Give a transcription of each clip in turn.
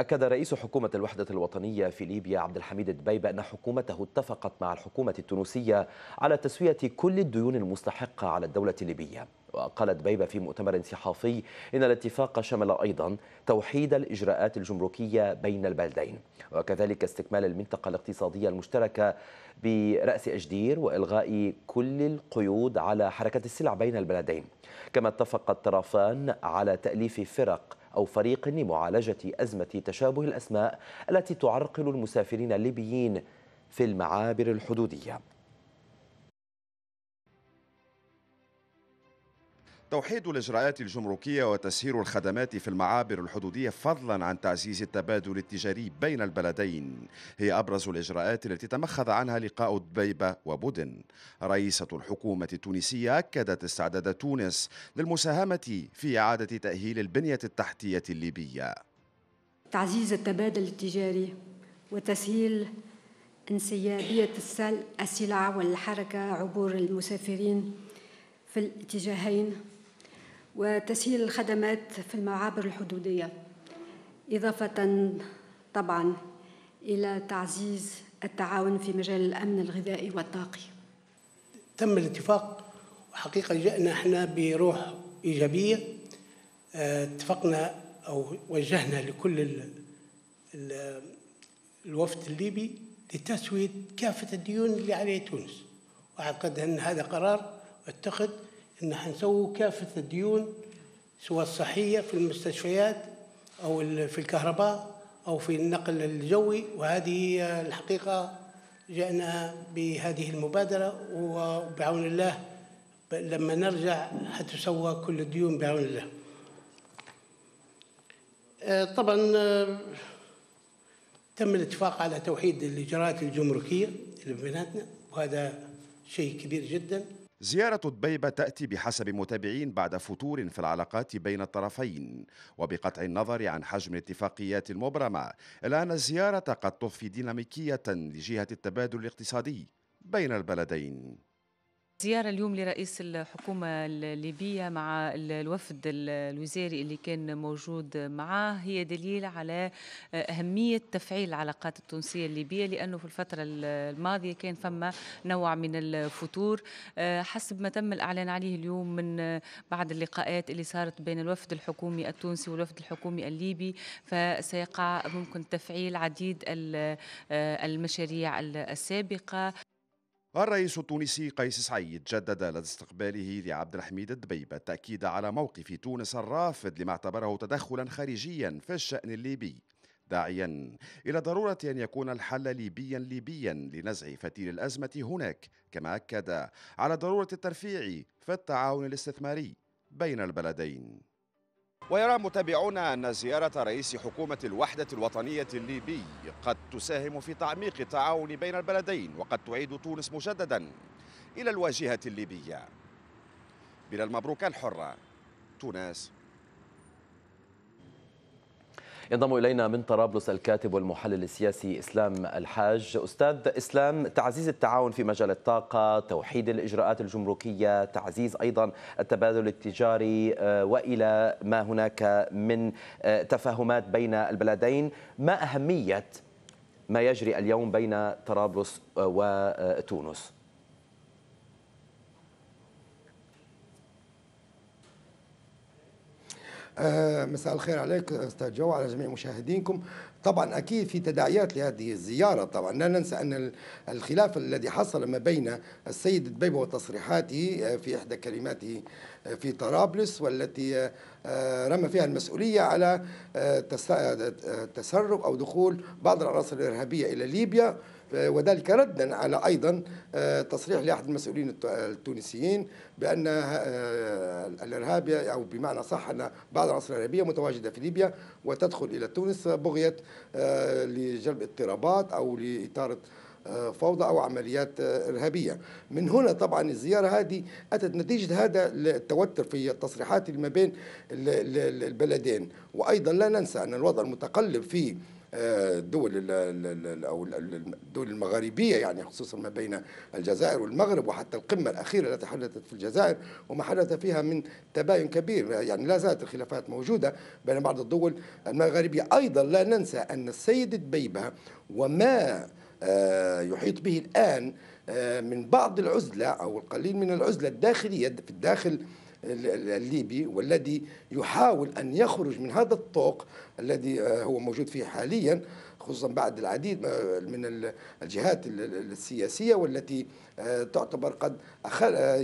أكد رئيس حكومة الوحدة الوطنية في ليبيا عبد الحميد دبيبة أن حكومته اتفقت مع الحكومة التونسية على تسوية كل الديون المستحقة على الدولة الليبية. وقال دبيبة في مؤتمر صحفي إن الاتفاق شمل أيضا توحيد الإجراءات الجمركية بين البلدين وكذلك استكمال المنطقة الاقتصادية المشتركة برأس أجدير وإلغاء كل القيود على حركة السلع بين البلدين. كما اتفق الطرفان على تأليف فرق أو فريق لمعالجة أزمة تشابه الأسماء التي تعرقل المسافرين الليبيين في المعابر الحدودية. توحيد الإجراءات الجمركية وتسهيل الخدمات في المعابر الحدودية فضلا عن تعزيز التبادل التجاري بين البلدين. هي أبرز الإجراءات التي تمخذ عنها لقاء دبيبة وبودن. رئيسة الحكومة التونسية أكدت استعداد تونس للمساهمة في إعادة تأهيل البنية التحتية الليبية. تعزيز التبادل التجاري وتسهيل انسيابية السلع والحركة عبور المسافرين في الاتجاهين وتسهيل الخدمات في المعابر الحدودية إضافة طبعا إلى تعزيز التعاون في مجال الأمن الغذائي والطاقي. تم الاتفاق وحقيقة جئنا إحنا بروح إيجابية. آه، اتفقنا أو وجهنا لكل ال ال الوفد الليبي لتسوية كافة الديون اللي عليه تونس. وأعتقد أن هذا قرار اتخذ أن حنسوي كافة الديون سواء الصحية في المستشفيات أو في الكهرباء أو في النقل الجوي. وهذه الحقيقة جاءنا بهذه المبادرة. وبعون الله لما نرجع حتسوى كل الديون بعون الله. آه، طبعا آه، تم الاتفاق على توحيد الإجراءات الجمركية اللي بيناتنا وهذا شيء كبير جدا. زيارة دبيبة تأتي بحسب متابعين بعد فتور في العلاقات بين الطرفين. وبقطع النظر عن حجم الاتفاقيات المبرمة إلا أن الزيارة قد تضفي ديناميكية لجهة التبادل الاقتصادي بين البلدين. زيارة اليوم لرئيس الحكومة الليبية مع الوفد الوزاري اللي كان موجود معاه. هي دليل على أهمية تفعيل العلاقات التونسية الليبية لأنه في الفترة الماضية كان فما نوع من الفتور. حسب ما تم الإعلان عليه اليوم من بعد اللقاءات اللي صارت بين الوفد الحكومي التونسي والوفد الحكومي الليبي فسيقع ممكن تفعيل عديد المشاريع السابقة. الرئيس التونسي قيس سعيد جدد لدى استقباله لعبد الحميد الدبيبة التأكيد على موقف تونس الرافض لما اعتبره تدخلا خارجيا في الشأن الليبي. داعيا إلى ضرورة أن يكون الحل ليبيا ليبيا لنزع فتيل الأزمة هناك كما أكد على ضرورة الترفيع في التعاون الاستثماري بين البلدين. ويرى متابعون أن زيارة رئيس حكومة الوحدة الوطنية الليبي قد تساهم في تعميق التعاون بين البلدين وقد تعيد تونس مجددا إلى الواجهة الليبية. بلال مبروك الحرة تونس. ينضم إلينا من طرابلس الكاتب والمحلل السياسي إسلام الحاج. أستاذ إسلام تعزيز التعاون في مجال الطاقة توحيد الإجراءات الجمركية تعزيز أيضا التبادل التجاري آه، وإلى ما هناك من آه، تفاهمات بين البلدين. ما أهمية ما يجري اليوم بين طرابلس آه، وتونس؟ آه، مساء الخير عليك أستاذ جو على جميع مشاهدينكم. طبعا أكيد في تداعيات لهذه الزيارة. طبعا لا ننسى أن الخلاف الذي حصل ما بين السيد دبيبه وتصريحاته آه، في إحدى كلماته آه، في طرابلس والتي رمى فيها المسؤولية على تسرب أو دخول بعض العناصر الإرهابية إلى ليبيا. وذلك ردا على أيضا آه، تصريح لأحد المسؤولين التونسيين بأن آه، الإرهاب أو بمعنى صح أن بعض العناصر الإرهابية متواجدة في ليبيا وتدخل إلى تونس بغية آه، لجلب اضطرابات أو لإثارة فوضى أو عمليات إرهابية. من هنا طبعا الزيارة هذه أتت نتيجة هذا التوتر في التصريحات ما بين البلدين، وأيضا لا ننسى أن الوضع المتقلب في الدول أو الدول المغاربية يعني خصوصا ما بين الجزائر والمغرب وحتى القمة الأخيرة التي حدثت في الجزائر وما حدث فيها من تباين كبير. يعني لا زالت الخلافات موجودة بين بعض الدول المغاربية. أيضا لا ننسى أن السيد دبيبه وما آه، يحيط به الآن آه، من بعض العزلة أو القليل من العزلة الداخلية في الداخل الليبي والذي يحاول أن يخرج من هذا الطوق الذي آه، هو موجود فيه حاليا خصوصا بعد العديد من الجهات السياسية والتي تعتبر قد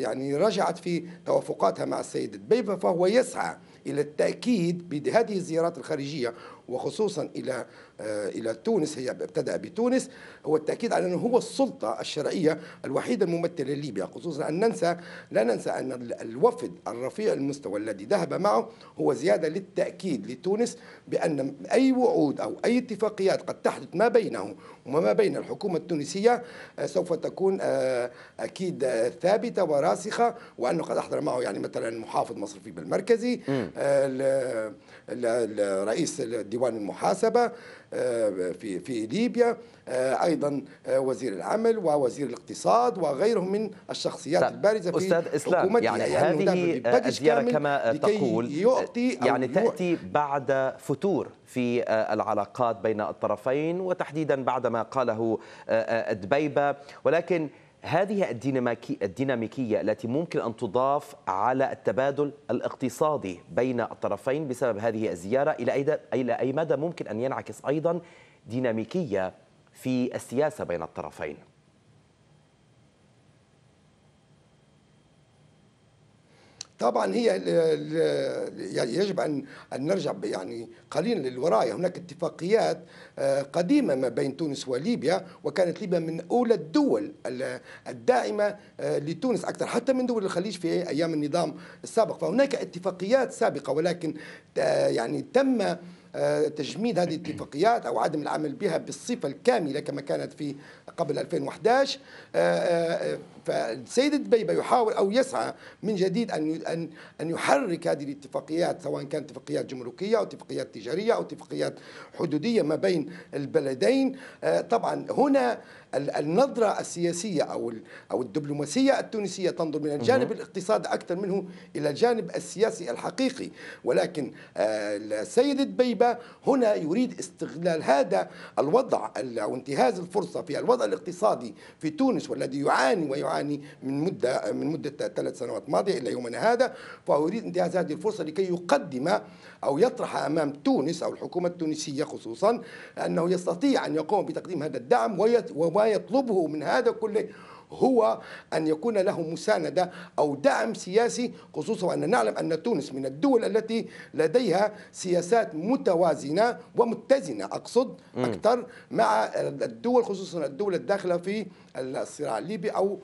يعني رجعت في توافقاتها مع السيد دبيبه فهو يسعى إلى التأكيد بهذه الزيارات الخارجية وخصوصا إلى آه، إلى تونس هي ابتدأ بتونس هو التأكيد على أنه هو السلطة الشرعية الوحيدة الممثلة لليبيا خصوصا أن ننسى لا ننسى أن الوفد الرفيع المستوى الذي ذهب معه هو زيادة للتأكيد لتونس بأن أي وعود أو أي اتفاقيات قد تحدث ما بينه وما بين الحكومة التونسية آه، سوف تكون آه، أكيد ثابتة وراسخة وأنه قد أحضر معه يعني مثلا المحافظ مصرفي بالمركزي رئيس ديوان المحاسبة آه، في في ليبيا آه، أيضا آه، وزير العمل ووزير الاقتصاد وغيرهم من الشخصيات طيب البارزة في أستاذ إسلام يعني, يعني هذه الزياره كما تقول يعني تأتي بعد فتور في العلاقات بين الطرفين وتحديدا بعد ما قاله دبيبه ولكن هذه الديناميكية التي ممكن أن تضاف على التبادل الاقتصادي بين الطرفين بسبب هذه الزيارة. إلى أي مدى ممكن أن ينعكس أيضا ديناميكية في السياسة بين الطرفين؟ طبعا هي يعني يجب ان نرجع يعني قليلا للوراء. هناك اتفاقيات آه، قديمة ما بين تونس وليبيا وكانت ليبيا من أولى الدول الداعمة آه، لتونس أكثر حتى من دول الخليج في أيام النظام السابق. فهناك اتفاقيات سابقة ولكن آه، يعني تم تجميد هذه الاتفاقيات أو عدم العمل بها بالصفة الكاملة كما كانت في قبل 2011 فالسيد دبيبه يحاول أو يسعى من جديد أن ان أن يحرك هذه الاتفاقيات سواء كانت اتفاقيات جمركية أو اتفاقيات تجارية أو اتفاقيات حدودية ما بين البلدين. آه، طبعا هنا النظرة السياسية أو أو الدبلوماسية التونسية تنظر من الجانب الاقتصادي أكثر منه إلى الجانب السياسي الحقيقي. ولكن آه، السيد هنا يريد استغلال هذا الوضع أو انتهاز الفرصة في الوضع الاقتصادي في تونس والذي يعاني ويعاني يعاني من مدة من مدة ثلاث سنوات ماضية إلى يومنا هذا. فهو يريد انتهاز هذه الفرصة لكي يقدم أو يطرح أمام تونس أو الحكومة التونسية خصوصا أنه يستطيع أن يقوم بتقديم هذا الدعم وما يطلبه من هذا كله هو أن يكون له مساندة أو دعم سياسي خصوصا وأن نعلم أن تونس من الدول التي لديها سياسات متوازنة ومتزنة أقصد أكثر مع الدول خصوصا الدول الداخلة في الصراع الليبي أو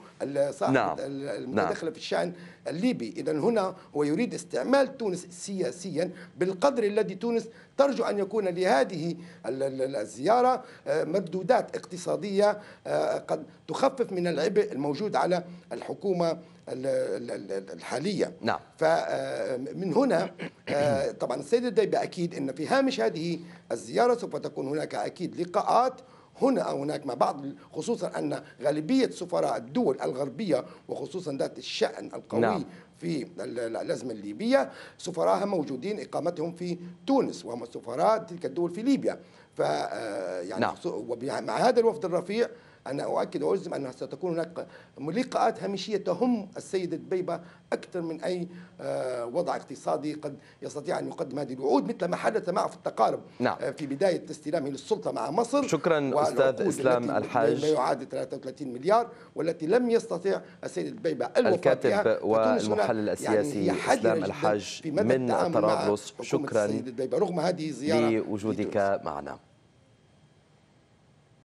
صاحب نعم. المداخلة نعم. في الشأن الليبي إذا هنا هو يريد استعمال تونس سياسيا بالقدر الذي تونس ترجو أن يكون لهذه الزيارة آه، مردودات اقتصادية آه، قد تخفف من العبء الموجود على الحكومة الحالية نعم فمن آه، هنا طبعا السيد الديبة أكيد أن في هامش هذه الزيارة سوف تكون هناك أكيد لقاءات هنا أو هناك مع بعض خصوصا أن غالبية سفراء الدول الغربية وخصوصا ذات الشأن القوي نعم. في الأزمة الليبية سفراءها موجودين إقامتهم في تونس وهم سفراء تلك الدول في ليبيا ف آه، يعني نعم. مع هذا الوفد الرفيع أنا أؤكد وأجزم أنها ستكون هناك لقاءات هامشية تهم السيد دبيبة أكثر من أي آه، وضع اقتصادي قد يستطيع أن يقدم هذه الوعود مثل ما حدث معه في التقارب. نعم. آه، في بداية استلامه للسلطة مع مصر. شكرا أستاذ إسلام الحاج. ما يعادل 33 مليار والتي لم يستطيع السيد دبيبة الكاتب والمحلل السياسي يعني إسلام الحاج من طرابلس. شكرا رغم هذه الزيارة لوجودك معنا.